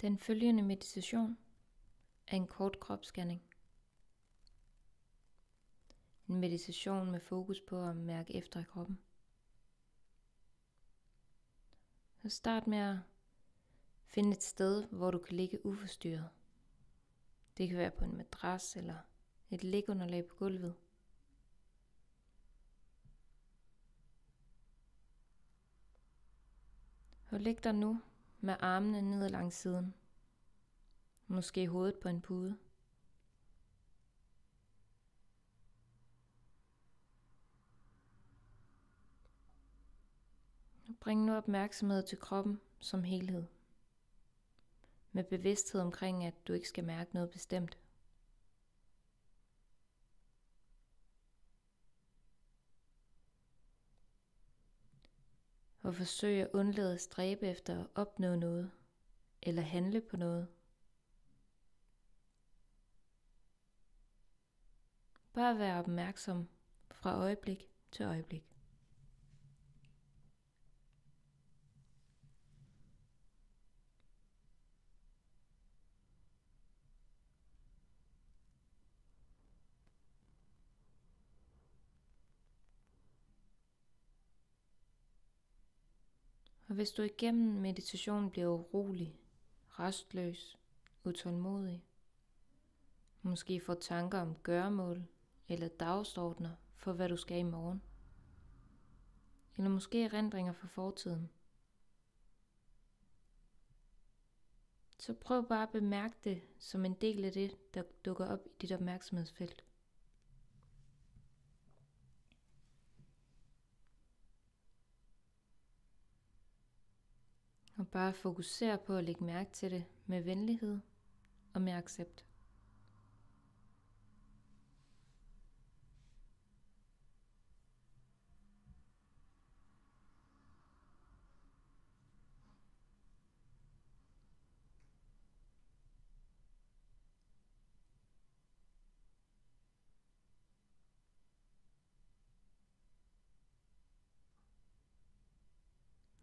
Den følgende meditation er en kort kropsscanning. En meditation med fokus på at mærke efter i kroppen. Så start med at finde et sted, hvor du kan ligge uforstyrret. Det kan være på en madras eller et ligunderlag på gulvet. Og læg dig nu med armene ned langs siden. Måske hovedet på en pude. Bring nu opmærksomhed til kroppen som helhed. Med bevidsthed omkring, at du ikke skal mærke noget bestemt. Og forsøge at undlade at stræbe efter at opnå noget eller handle på noget. Bare være opmærksom fra øjeblik til øjeblik. Hvis du igennem meditationen bliver urolig, restløs, utålmodig, måske får tanker om gøremål eller dagsordner for, hvad du skal i morgen, eller måske erindringer fra fortiden, så prøv bare at bemærke det som en del af det, der dukker op i dit opmærksomhedsfelt. Og bare fokusere på at lægge mærke til det med venlighed og med accept.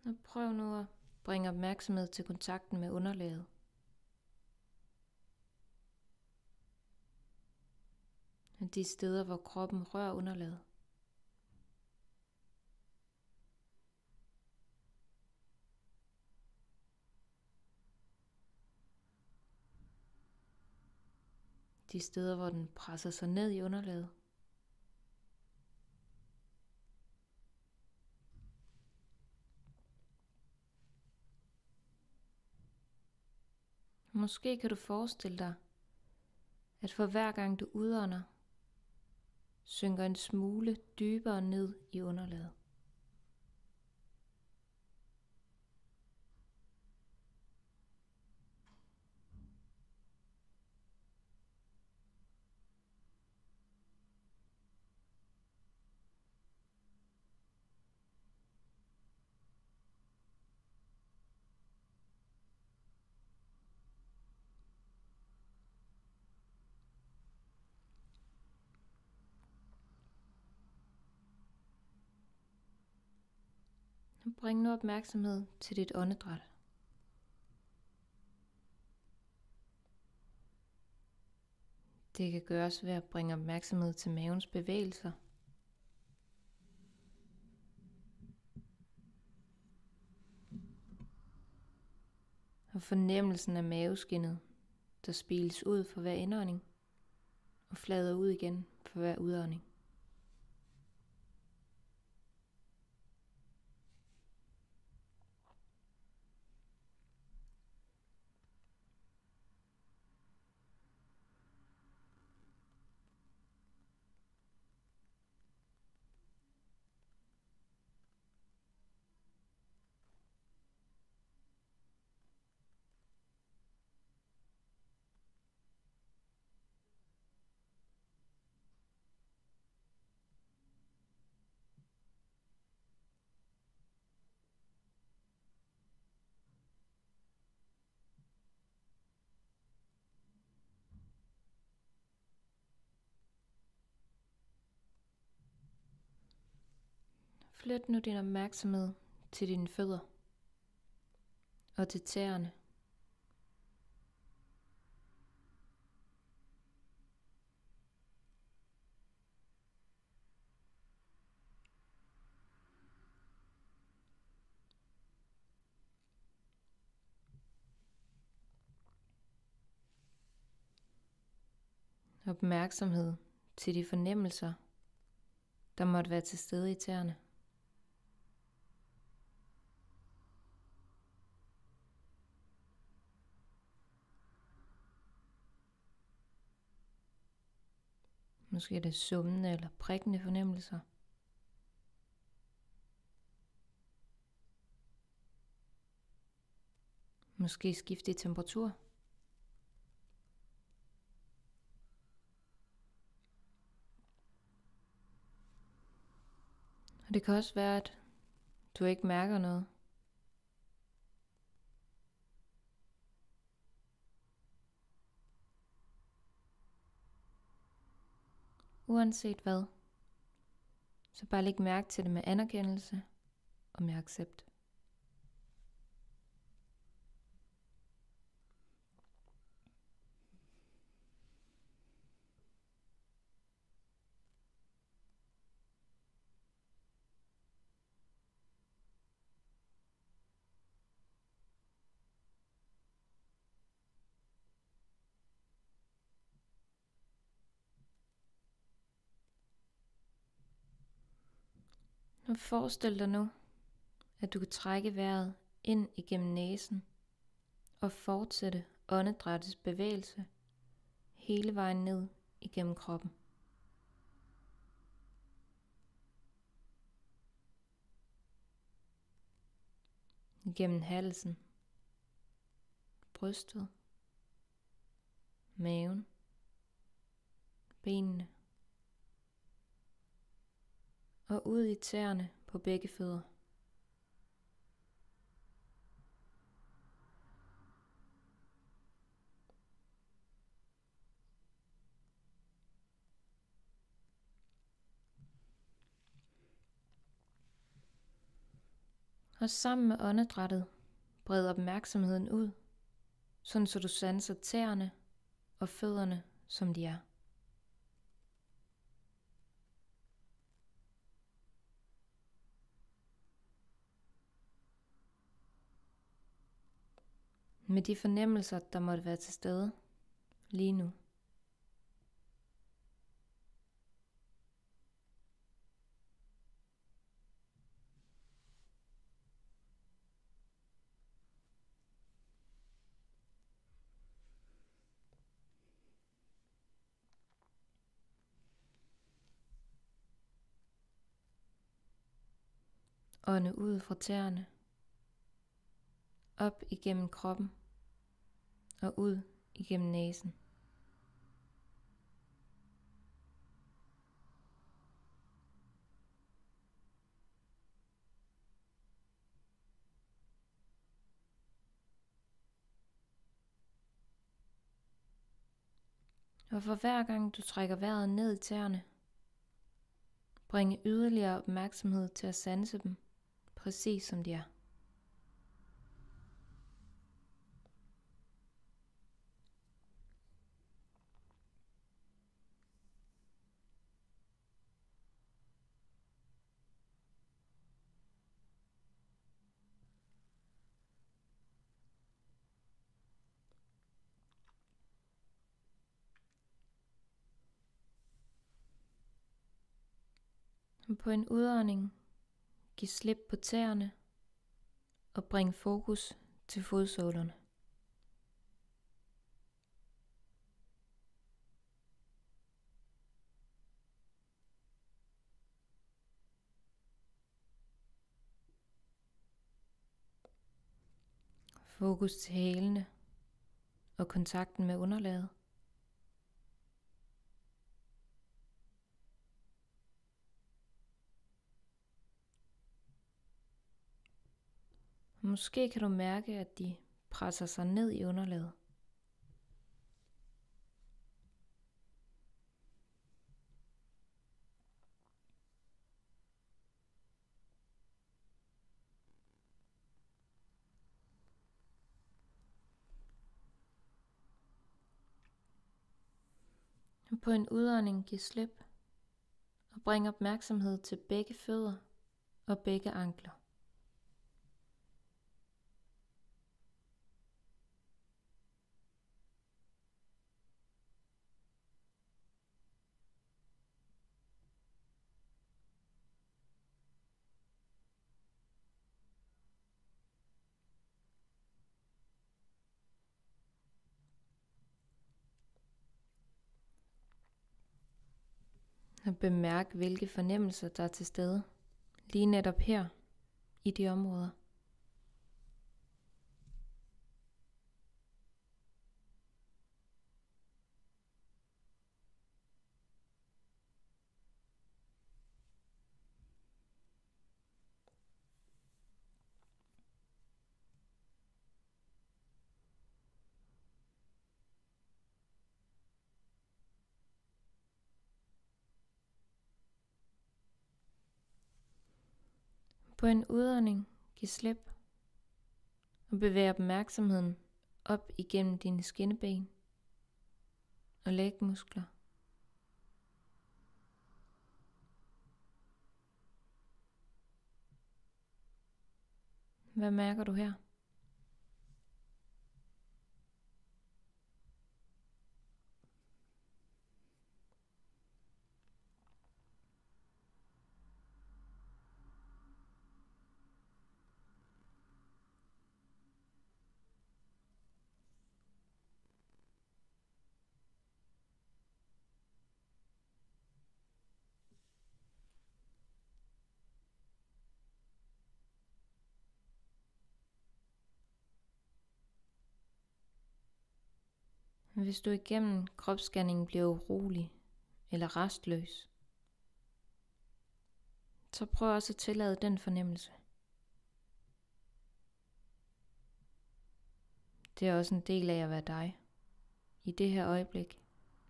Og prøv nu at Bring opmærksomhed til kontakten med underlaget. De steder, hvor kroppen rører underlaget. De steder, hvor den presser sig ned i underlaget. Måske kan du forestille dig, at for hver gang du udånder, synker en smule dybere ned i underlaget. Bring nu opmærksomhed til dit åndedræt. Det kan gøres ved at bringe opmærksomhed til mavens bevægelser. Og fornemmelsen af maveskinnet, der spiles ud for hver indånding og flader ud igen for hver udånding. Flyt nu din opmærksomhed til dine fødder og til tæerne. Opmærksomhed til de fornemmelser, der måtte være til stede i tæerne. Måske er det summende eller prikkende fornemmelser. Måske skifte i temperatur. Og det kan også være, at du ikke mærker noget. Uanset hvad, så bare læg mærke til det med anerkendelse og med accept. Nu forestil dig nu, at du kan trække vejret ind igennem næsen og fortsætte åndedrættets bevægelse hele vejen ned igennem kroppen. Igennem halsen, brystet, maven, benene og ud i tæerne på begge fødder. Og sammen med åndedrættet bred opmærksomheden ud, sådan så du sanser tæerne og fødderne, som de er. Med de fornemmelser, der måtte være til stede lige nu. Ånde ud fra tæerne op igennem kroppen og ud igennem næsen. Og for hver gang du trækker vejret ned i tæerne, bringe yderligere opmærksomhed til at sanse dem, præcis som de er. På en udånding, giv slip på tæerne og bring fokus til fodsålerne. Fokus til hælene og kontakten med underlaget. Måske kan du mærke, at de presser sig ned i underlaget. På en udånding giv slip og bring opmærksomhed til begge fødder og begge ankler. Og bemærk, hvilke fornemmelser der er til stede lige netop her i de områder. På en udånding, giv slip og bevæg opmærksomheden op igennem dine skinneben og lægmuskler. Hvad mærker du her? Hvis du igennem kropsscanningen bliver urolig eller restløs, så prøv også at tillade den fornemmelse. Det er også en del af at være dig. I det her øjeblik.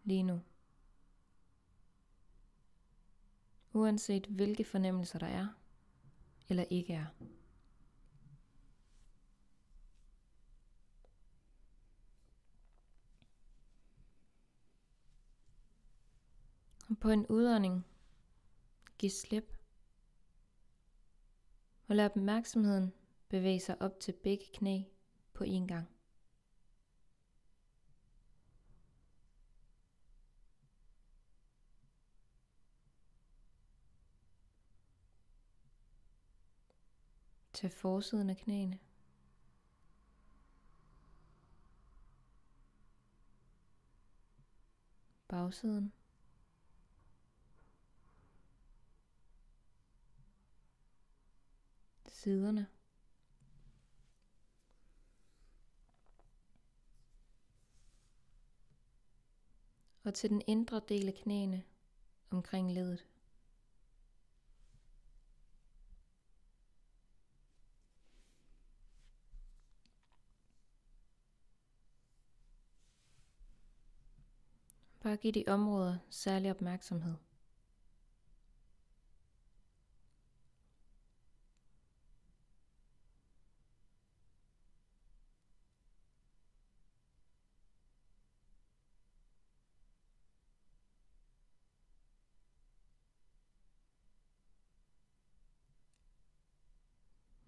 Lige nu. Uanset hvilke fornemmelser der er, eller ikke er. På en udånding, giv slip. Og lad opmærksomheden bevæge sig op til begge knæ på én gang. Til forsiden af knæene. Bagsiden. Siderne. Og til den indre del af knæene omkring ledet. Bare giv de områder særlig opmærksomhed.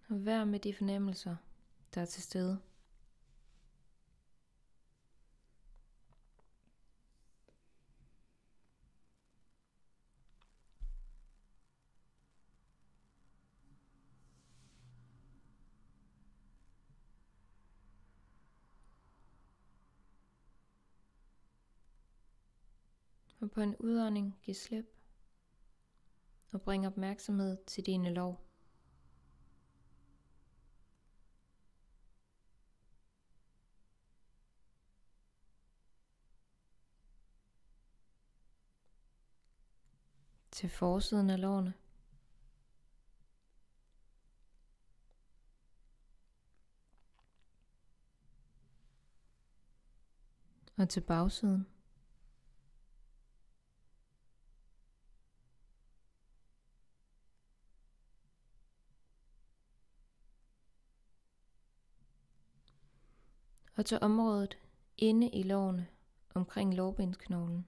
Og vær med de fornemmelser, der er til stede. Og på en udånding giv slip og bring opmærksomhed til dine lov. Til forsiden af lårene. Og til bagsiden. Og til området inde i lårene omkring lårbensknoglen.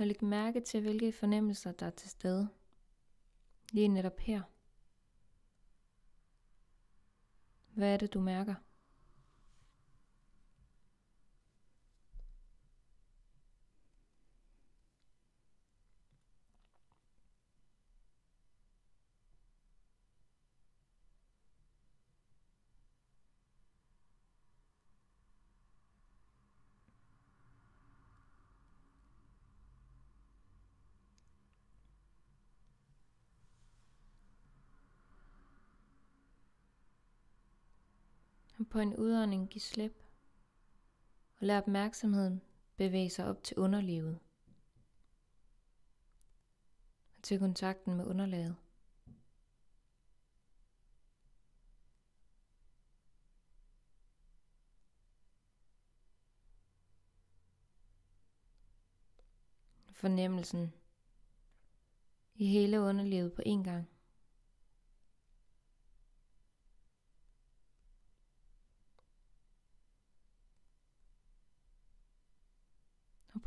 Og læg mærke til, hvilke fornemmelser der er til stede. Lige netop her. Hvad er det, du mærker? Og på en udånding give slip. Og lad opmærksomheden bevæge sig op til underlivet. Og til kontakten med underlaget. Fornemmelsen i hele underlivet på én gang.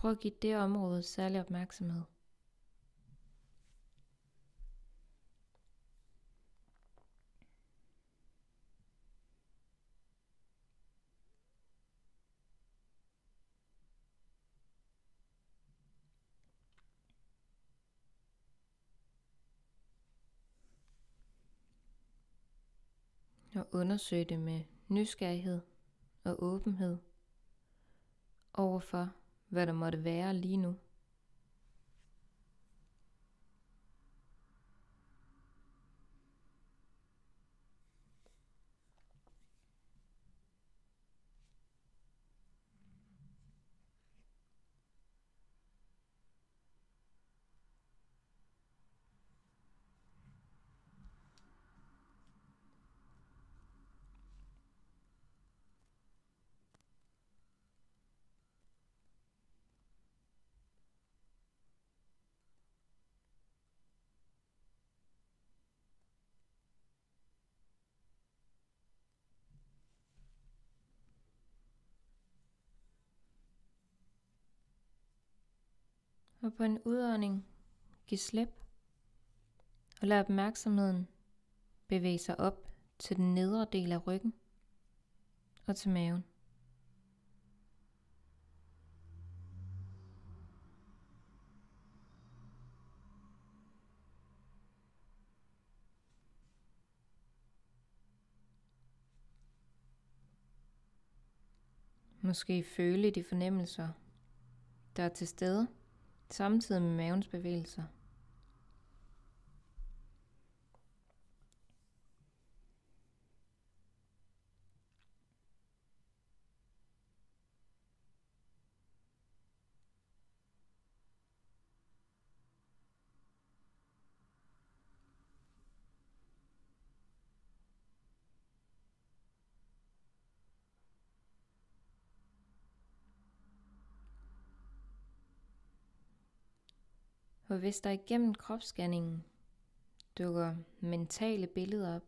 Prøv at give det område særlig opmærksomhed. Og undersøg det med nysgerrighed og åbenhed overfor, hvad der måtte være lige nu. Og på en udånding, giv slip. Og lad opmærksomheden bevæge sig op til den nedre del af ryggen og til maven. Måske føle de fornemmelser, der er til stede samtidig med mavens bevægelser. For hvis der igennem kropsscanningen dukker mentale billeder op,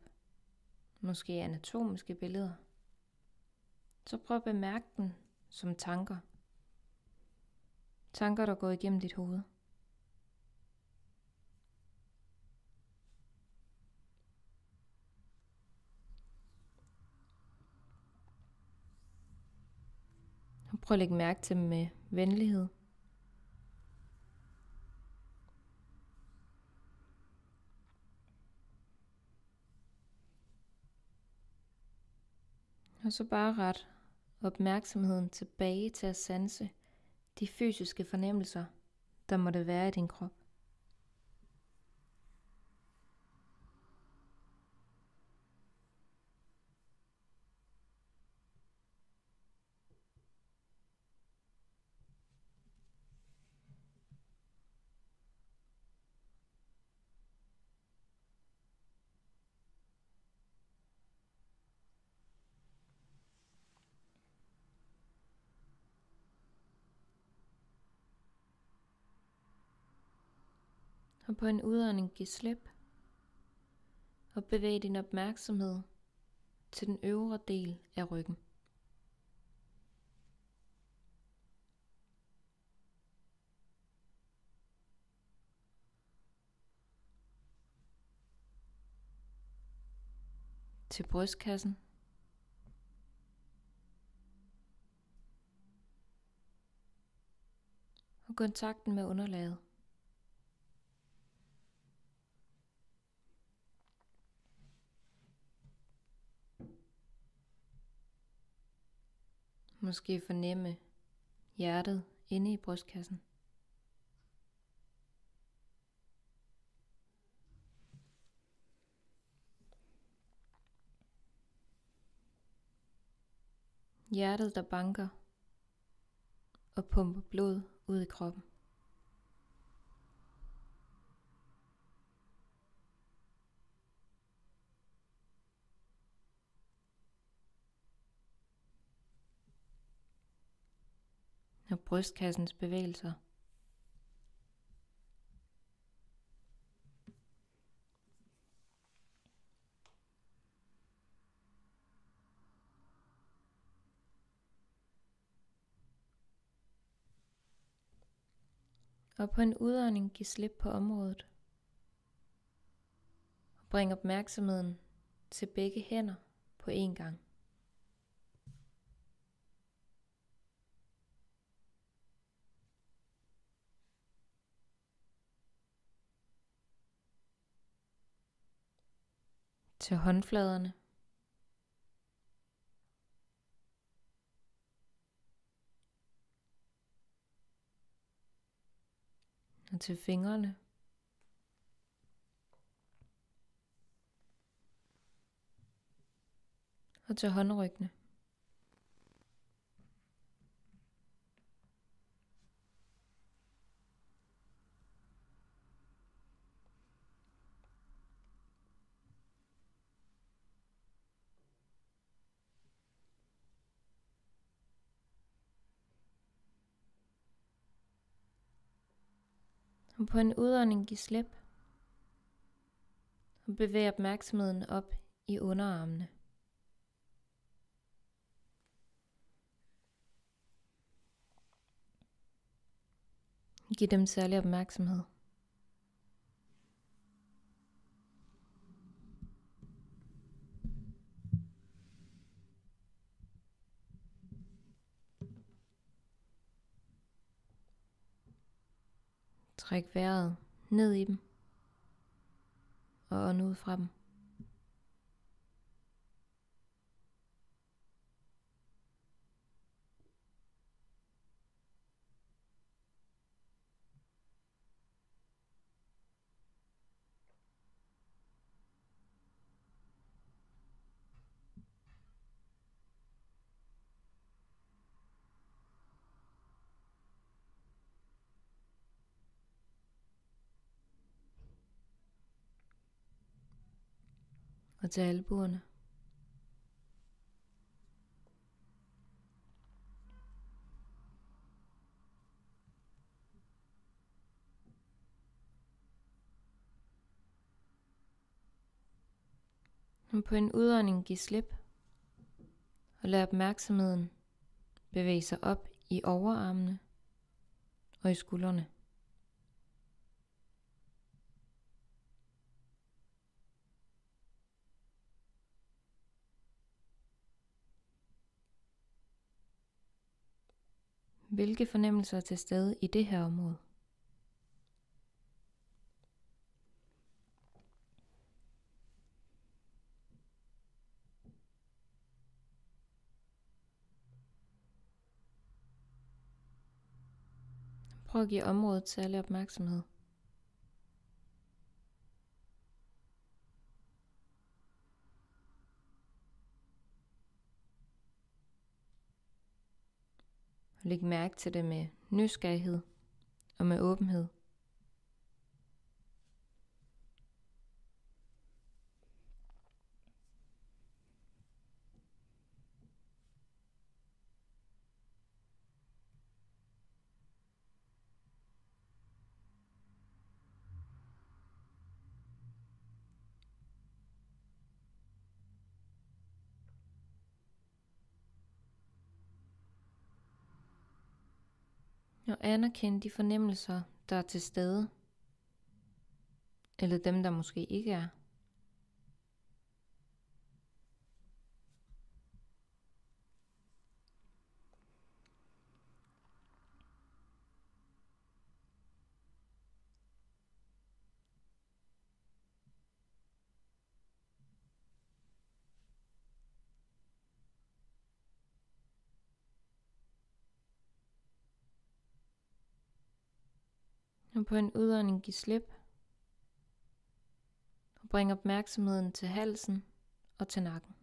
måske anatomiske billeder, så prøv at bemærke dem som tanker. Tanker, der går igennem dit hoved. Og prøv at lægge mærke til dem med venlighed. Og så bare ret opmærksomheden tilbage til at sanse de fysiske fornemmelser, der måtte være i din krop. Og på en udånding giv slip. Og bevæg din opmærksomhed til den øvre del af ryggen. Til brystkassen. Og kontakten med underlaget. Måske fornemme hjertet inde i brystkassen. Hjertet, der banker og pumper blod ud i kroppen. Brystkassens bevægelser. Og på en udånding giv slip på området. Og bring opmærksomheden til begge hænder på én gang. Til håndfladerne. og til fingrene. Og til håndryggene. Og på en udånding giv slip. Og bevæg opmærksomheden op i underarmene. Giv dem særlig opmærksomhed. Træk vejret ned i dem og ånd ud fra dem. Og til albuerne. Nu på en udånding giv slip, og lad opmærksomheden bevæge sig op i overarmene og i skuldrene. Hvilke fornemmelser er til stede i det her område? Prøv at give området særlig opmærksomhed. Læg mærke til det med nysgerrighed og med åbenhed. Og anerkende de fornemmelser, der er til stede. Eller dem, der måske ikke er. på en udånding give slip. Og bring opmærksomheden til halsen og til nakken.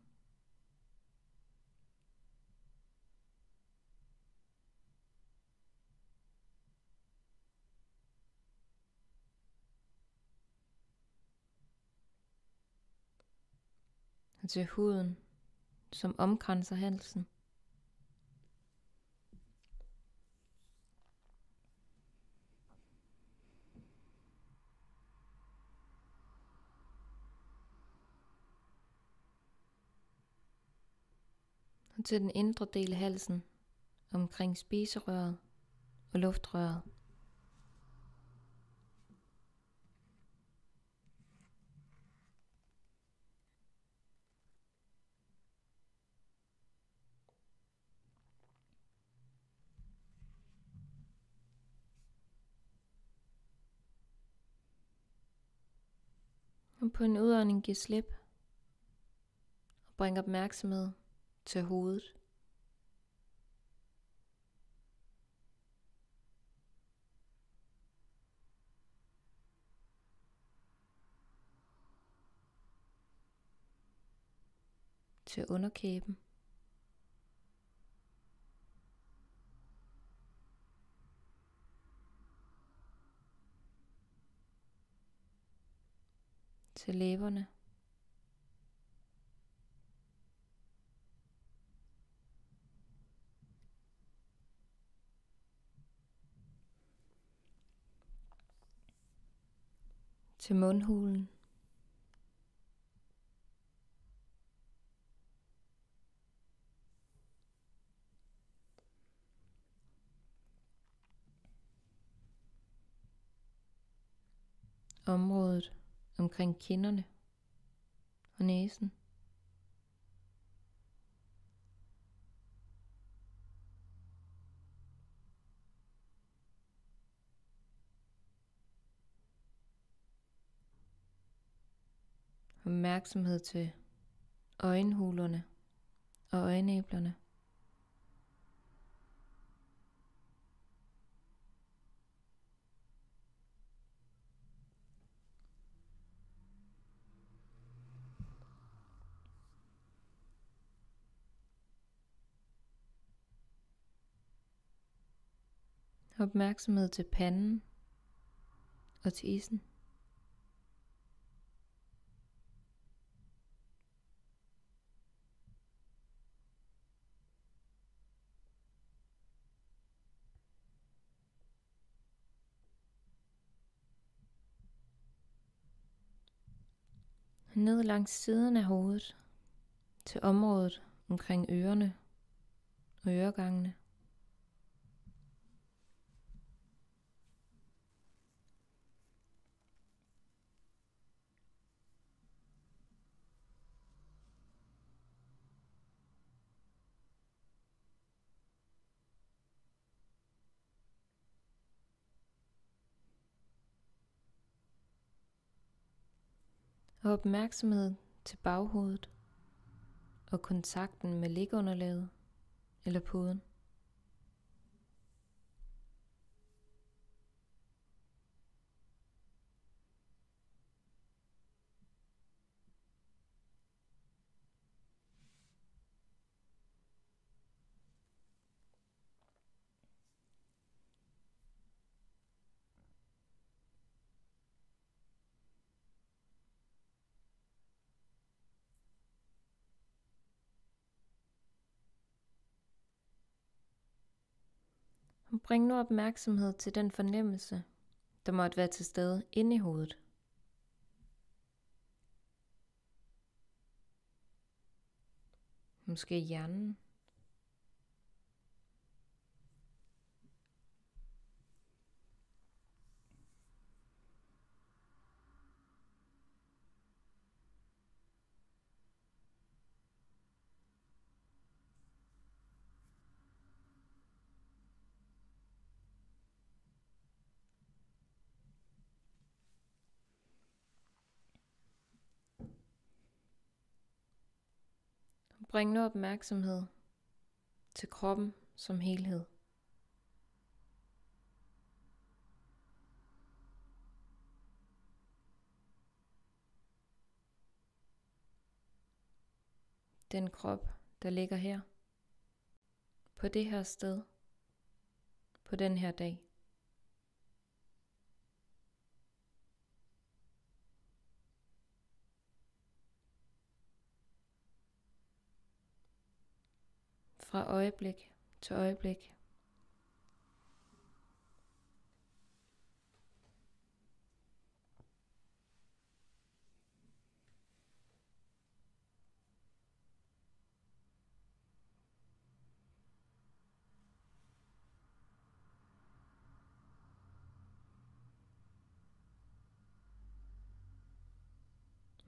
Og til huden, som omkranser halsen. Og til den indre del af halsen, omkring spiserøret og luftrøret. Og på en udånding giv slip og bring opmærksomhed til hovedet. Til underkæben. til læberne. Til mundhulen. området omkring kinderne og næsen. Opmærksomhed til øjenhulerne og øjenæblerne. Opmærksomhed til panden og til isen. Ned langs siden af hovedet til området omkring ørerne og øregangene. Og opmærksomhed til baghovedet og kontakten med ligunderlaget eller puden. Bring nu opmærksomhed til den fornemmelse, der måtte være til stede inde i hovedet. Måske hjernen. Bring nu opmærksomhed til kroppen som helhed. Den krop, der ligger her. På det her sted. På den her dag. Fra øjeblik til øjeblik.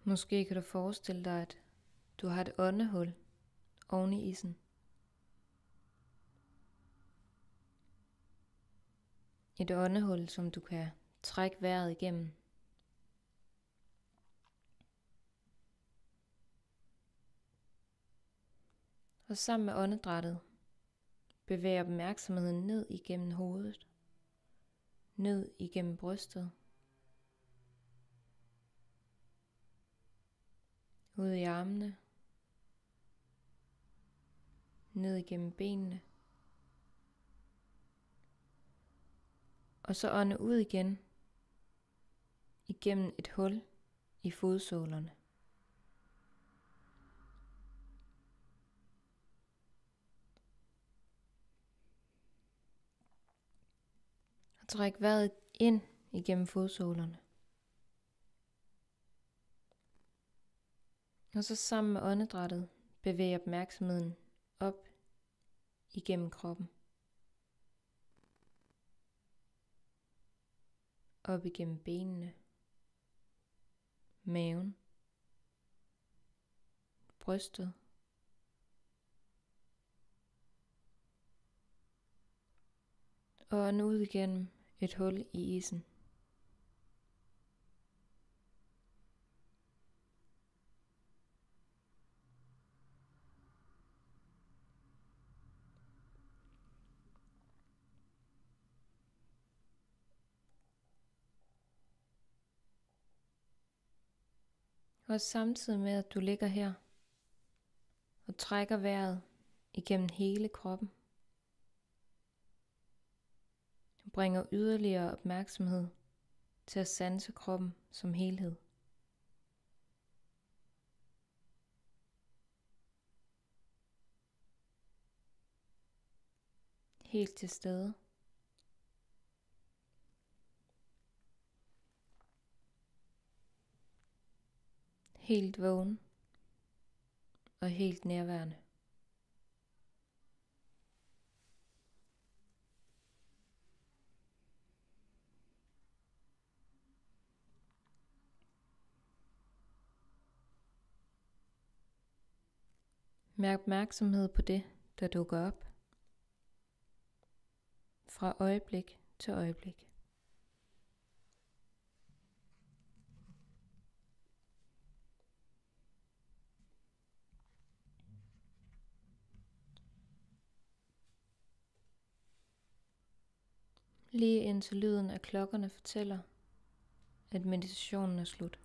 Måske kan du forestille dig, at du har et åndehul oven i isen. Et åndehul, som du kan trække vejret igennem. Og sammen med åndedrættet bevæger opmærksomheden ned igennem hovedet, ned igennem brystet, ud i armene, ned igennem benene. Og så ånde ud igen igennem et hul i fodsålerne. Og træk vejret ind igennem fodsålerne. Og så sammen med åndedrættet bevæg opmærksomheden op igennem kroppen. Op igennem benene, maven, brystet, og ud igennem et hul i isen. Og samtidig med at du ligger her og trækker vejret igennem hele kroppen. Du bringer yderligere opmærksomhed til at sanse kroppen som helhed. Helt til stede. Helt vågen og helt nærværende. Mærk opmærksomhed på det, der dukker op. Fra øjeblik til øjeblik. Lige indtil lyden af klokkerne fortæller, at meditationen er slut.